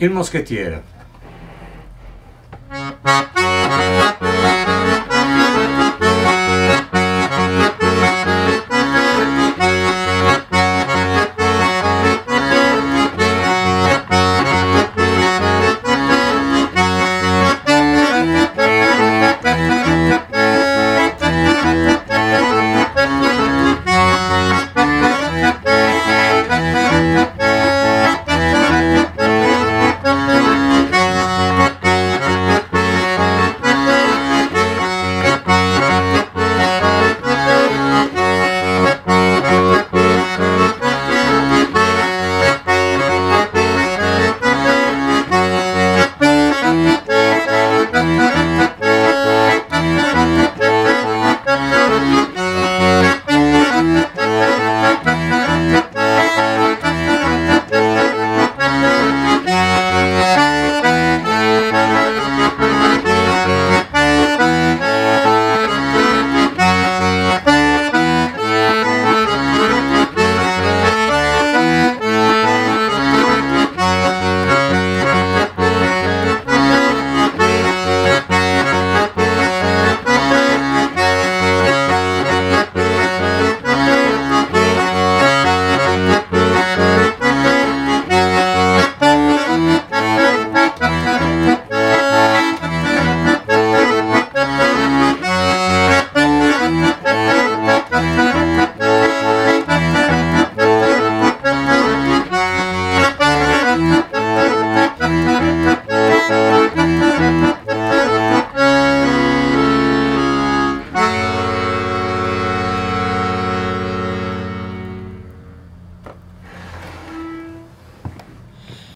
Il moschettiere.